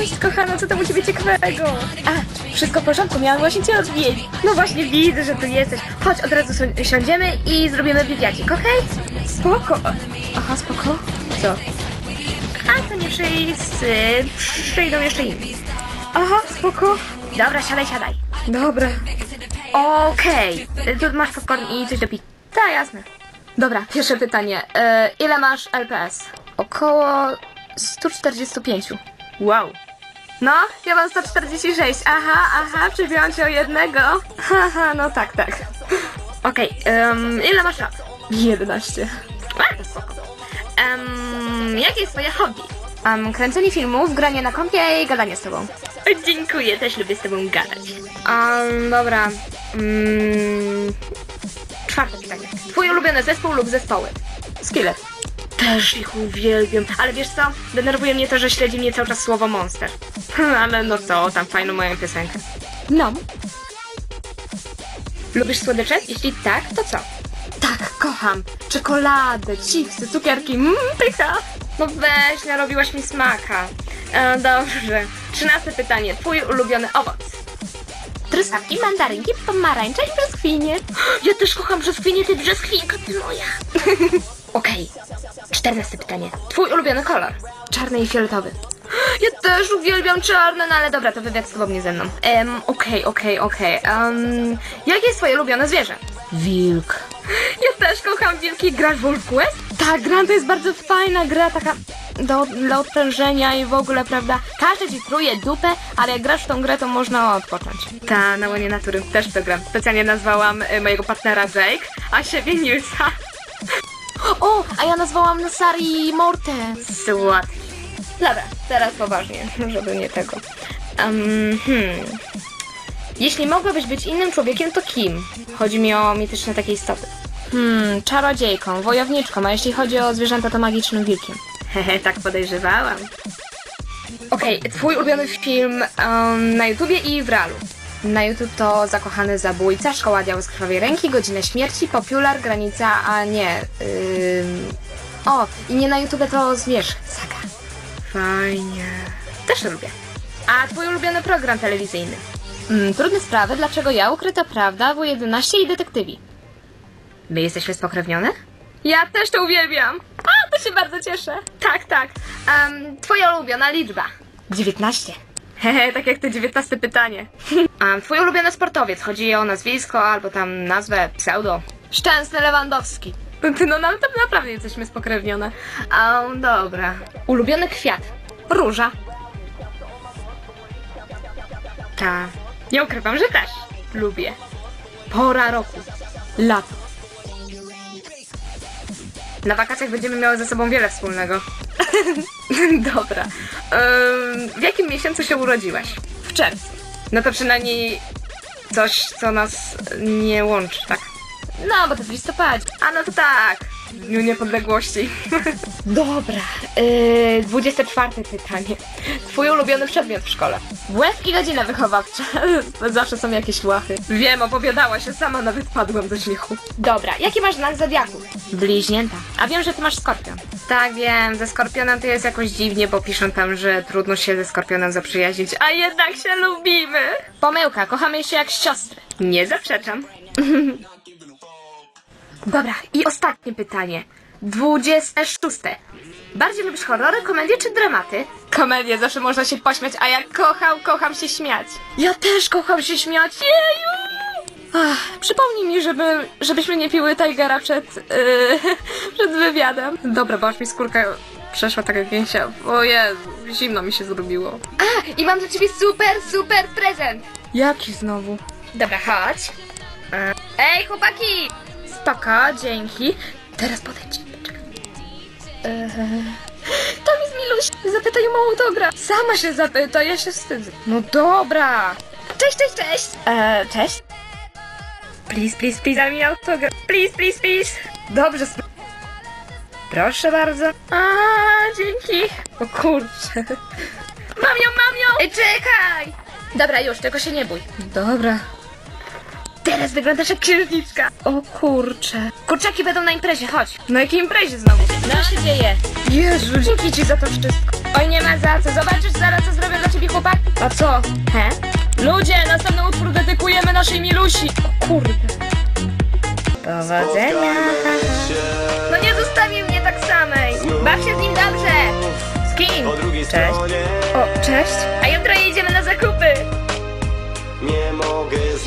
Cześć, kochana, co tam u ciebie ciekawego? A, wszystko w porządku, miałam właśnie cię odwiedzić. No właśnie widzę, że tu jesteś. Chodź, od razu si- siądziemy i zrobimy wywiadzik, okej? Spoko. Aha, spoko. Co? A, to nie wszyscy. Przyjdą jeszcze inni. Aha, spoko. Dobra, siadaj, siadaj. Dobra. Okej. Tu masz popcorn i coś do picia. Tak, jasne. Dobra, pierwsze pytanie. E, ile masz LPS? Około 145. Wow. No, ja mam 146. Aha, aha, przybiłam cię o jednego. Haha, no tak, tak. Okej, em, ile masz lat? 11. A, to spoko. Um, jakie jest twoje hobby? Um, kręcenie filmów, granie na kompie i gadanie z tobą. Dziękuję, też lubię z tobą gadać. Um, dobra. Mm, czwarte pytanie. Twój ulubiony zespół lub zespoły? Skillet. Też ich uwielbiam. Ale wiesz co? Denerwuje mnie to, że śledzi mnie cały czas słowo monster. Ale no co, tam fajną moją piosenkę. No. Lubisz słodycze? Jeśli tak, to co? Tak, kocham. Czekoladę, chipsy, cukierki, mmm, pycha. No weź, narobiłaś mi smaka. E, dobrze. Trzynaste pytanie. Twój ulubiony owoc? Truskawki, mandarynki, pomarańcze i brzoskwinie. Ja też kocham brzoskwinie, ty brzoskwinko, ty moja. Okej. Czternaste pytanie. Twój ulubiony kolor? Czarny i fioletowy. Ja też uwielbiam czarne, no ale dobra, to wywiad z tobą nie ze mną. Em, okej, okej, okej. Em, jakie jest twoje ulubione zwierzę? Wilk. Ja też kocham wilki. Grasz w Wolf Quest? Tak, gra to jest bardzo fajna gra, taka do, dla odprężenia i w ogóle, prawda? Każdy ci truje dupę, ale jak grasz w tą grę, to można odpocząć. Ta, na łonie natury też to gram. Specjalnie nazwałam y, mojego partnera Jake, a siebie Nilsa. O, a ja nazwałam Nasari Morte. Słodki. Dobra, teraz poważnie, żeby nie tego. Um, hmm. Jeśli mogłabyś być innym człowiekiem, to kim? Chodzi mi o mityczne takie istoty. Hmm, czarodziejką, wojowniczką, a jeśli chodzi o zwierzęta, to magicznym wilkiem. Hehe, tak podejrzewałam. Okej, twój ulubiony film um, na YouTubie i w realu. Na YouTube to Zakochany Zabójca, Szkoła Działu z Krwawej Ręki, Godzina Śmierci, Popular, Granica, a nie... Ym... O, i nie na YouTube to Zmierzch, Saga. Fajnie. Też lubię. A twój ulubiony program telewizyjny? Mm, trudne sprawy, dlaczego ja, Ukryta Prawda, W11 i Detektywi. My jesteśmy spokrewnione? Ja też to uwielbiam. A, to się bardzo cieszę. Tak, tak. Um, twoja ulubiona liczba? 19. Hehe, tak jak to 19 pytanie. Um, twój ulubiony sportowiec? Chodzi o nazwisko albo tam nazwę, pseudo. Szczęsny Lewandowski. Ty, no, no tam naprawdę jesteśmy spokrewnione. Um, dobra. Ulubiony kwiat? Róża. Ta. Nie ukrywam, że też lubię. Pora roku. Lato. Na wakacjach będziemy miały ze sobą wiele wspólnego. Dobra. W jakim miesiącu się urodziłaś? W czerwcu. No to przynajmniej coś, co nas nie łączy, tak? No, bo to w listopadzie. A no to tak. W Dniu Niepodległości. Dobra. Yy, 24 pytanie. Twój ulubiony przedmiot w szkole? WF i godzina wychowawcza. Zawsze są jakieś łachy. Wiem, opowiadała się sama, nawet padłem do śmiechu. Dobra, jaki masz znak zodiaku? Bliźnięta. A wiem, że ty masz skorpion. Tak, wiem. Ze skorpionem to jest jakoś dziwnie, bo piszą tam, że trudno się ze skorpionem zaprzyjaźnić, a jednak się lubimy. Pomyłka, kochamy się jak siostry. Nie zaprzeczam. Dobra, i ostatnie pytanie. 26. Bardziej lubisz horrory, komedie czy dramaty? Komedie, zawsze można się pośmiać, a ja kocham, kocham się śmiać. Ja też kocham się śmiać, jeju! Ach, przypomnij mi, żeby, żebyśmy nie piły Tigera przed, yy, przed wywiadem. Dobra, bo aż mi skórka przeszła tak jak gęsia. O Jezu, zimno mi się zrobiło. A, i mam dla ciebie super, super prezent. Jaki znowu? Dobra, chodź. Ej, chłopaki! Spoko, dzięki. Teraz podejdź. Eee, Tam jest Miluś. Zapytaj ją o autograf. Sama się zapyta, ja się wstydzę. No dobra. Cześć, cześć, cześć. Eee, cześć. Please, please, please, daj mi autograf. Please, please, please. Dobrze, Proszę bardzo. A, dzięki. O kurczę. Mam ją, mam ją! Ej, czekaj! Dobra, już, tylko się nie bój. Dobra. Teraz wyglądasz jak księżniczka. O kurcze. Kurczaki będą na imprezie, chodź. Na jakiej imprezie znowu? No się dzieje. Jezu, dzięki ci za to wszystko. Oj, nie ma za co. Zobaczysz zaraz, co zrobię dla ciebie siebie chłopaki? A co? He? Ludzie, następny utwór dedykujemy naszej Milusi. O kurde. Powodzenia. No nie zostawił mnie tak samej. Baw się z nim dobrze. Z kim? Cześć. O, cześć. A jutro jedziemy na zakupy.